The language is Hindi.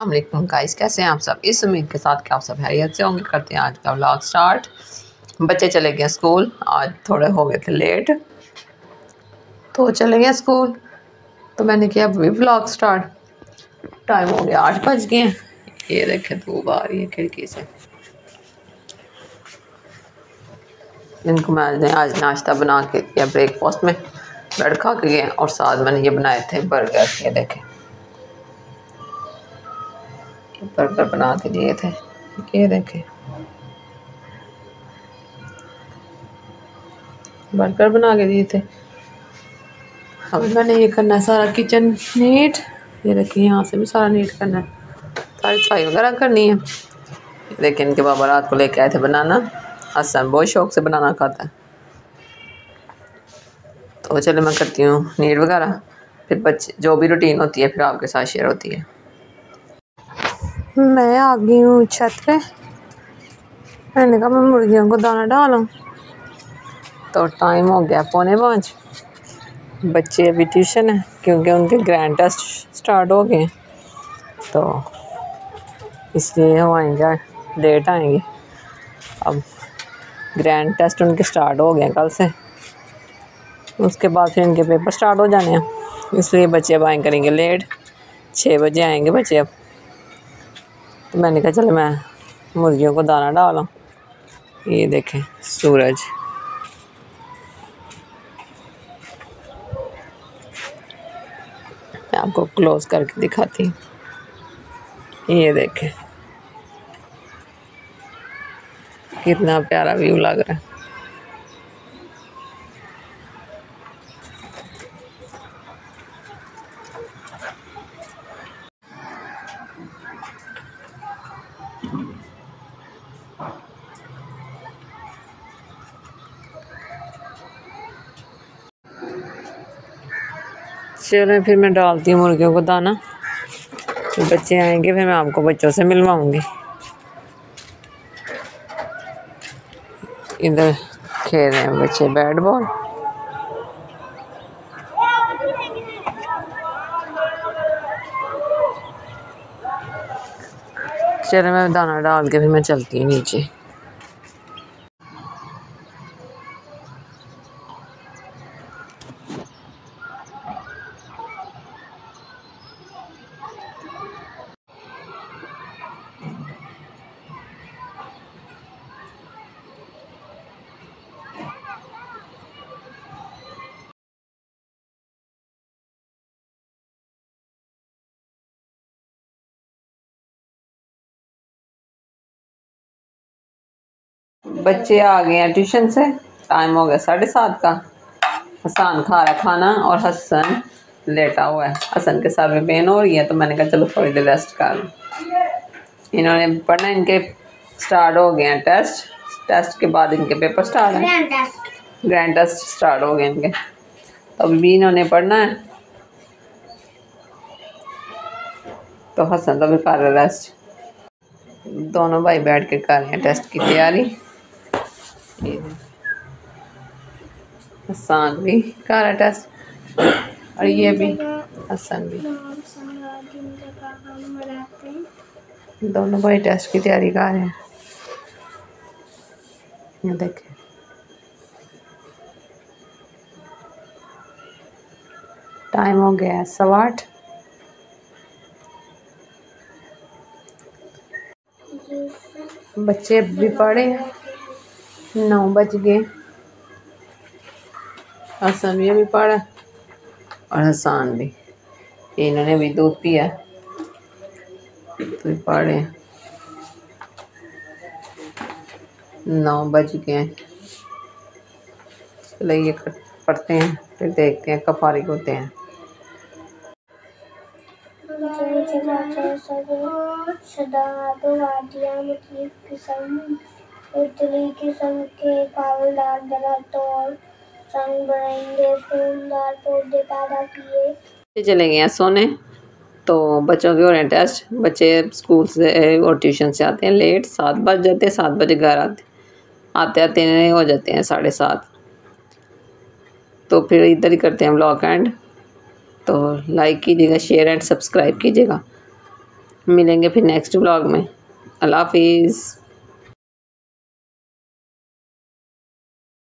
अल्लाम गाइस कैसे हैं आप सब? इस उम्मीद के साथ कि आप सब हैरियत से होंगे। करते हैं आज का व्लॉग स्टार्ट बच्चे चले गए स्कूल आज थोड़े हो गए थे लेट तो चले गए स्कूल तो मैंने किया अभी व्लॉग स्टार्ट टाइम हो गया आठ बज गए ये देखे धूप आ रही है खिड़की से। इनको मैंने आज नाश्ता बना के दिया ब्रेकफास्ट में खा के गए और साथ मैंने ये बनाए थे बर्गर ये देखें। बर्गर बना के दिए थे। ये देखें। बर्गर बना के दिए थे। अब मैंने ये करना है सारा किचन नीट ये देखिए, यहाँ से भी सारा नीट करना है। सारी सफ़ाई वगैरह करनी है। देखिए, इनके बाबा रात को लेके आए थे बनाना। हसन बहुत शौक से बनाना खाता है। तो चलो मैं करती हूँ नीट वगैरह। फिर बच्चे, जो भी रूटीन होती है, फिर आपके साथ शेयर होती है। मैं आ गई हूँ छत पे। मैंने कहा, मैं मुर्गियों को दाना डालूँ। तो टाइम हो गया पौने पाँच। बच्चे अभी ट्यूशन है, क्योंकि उनके ग्रैंड टेस्ट स्टार्ट हो गए तो इसलिए हम आएँगे लेट आएँगे। अब ग्रैंड टेस्ट उनके स्टार्ट हो गए कल से। उसके बाद फिर इनके पेपर स्टार्ट हो जाने हैं। इसलिए बच्चे अब आए करेंगे लेट छः बजे आएँगे बच्चे अब। मैंने कहा, चल मैं मुर्गियों को दाना डालूँ ये देखें, सूरज। मैं आपको क्लोज करके दिखाती हूँ। ये देखें, कितना प्यारा व्यू लग रहा है। चलो फिर मैं डालती हूँ मुर्गियों को दाना। फिर बच्चे आएँगे, फिर मैं आपको बच्चों से मिलवाऊँगी। इधर खेल रहे हैं बच्चे बैट बॉल चलो मैं दाना डाल के फिर मैं चलती हूँ नीचे। बच्चे आ गए हैं ट्यूशन से। टाइम हो गया साढ़े सात का। हसन खा रहा खाना और हसन लेटा हुआ है। हसन के साथ में पेन हो रही है तो मैंने कहा चलो थोड़ी देर रेस्ट कर इन्होंने पढ़ना इनके स्टार्ट हो गए हैं टेस्ट टेस्ट के बाद इनके पेपर स्टार्ट हैं। ग्रैंड टेस्ट स्टार्ट हो गए इनके। तो अभी भी इन्होंने पढ़ना है। तो हसन तो भी कर रहे रेस्ट दोनों भाई बैठ के कर रहे हैं टेस्ट की तैयारी। हसान भी टेस्ट। और ये भी, हसन भी। दोनों भाई टेस्ट की तैयारी कर रहे हैं। टाइम हो गया सवा आठ। बच्चे भी पढ़े हैं। नौ बज गए। हसन भी पढ़ा और हसान भी। इन्होंने भी दूध पिया तो पढ़े नौ बज गए। चलो ये पढ़ते हैं, फिर देखते हैं कब फारिग होते हैं। सदा तो वादियाँ मतलब किस्म उतली किस्म के पावलदार दरख्त और रंग बिरंगे फूलदार पौधे पैदा किए। चले गए सोने। तो बच्चों के हैं टेस्ट बच्चे स्कूल से और ट्यूशन से आते हैं लेट सात बज जाते हैं, सात बजे घर आते आते आते हो जाते हैं साढ़े सात। तो फिर इधर ही करते हैं ब्लॉक एंड तो लाइक कीजिएगा शेयर एंड सब्सक्राइब कीजिएगा। मिलेंगे फिर नेक्स्ट ब्लॉग में। अल्लाह हाफिज़।